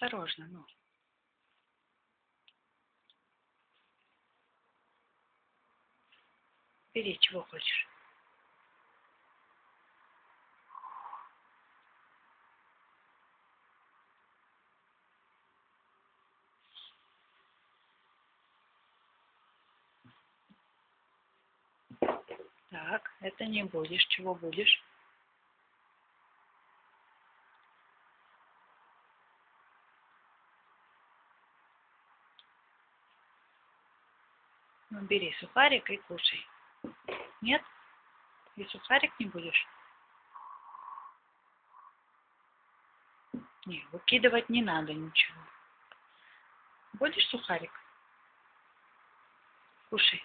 Осторожно, ну. Бери, чего хочешь. Так, это не будешь. Чего будешь? Ну, бери сухарик и кушай. Нет? И сухарик не будешь? Не, выкидывать не надо ничего. Будешь сухарик? Кушай.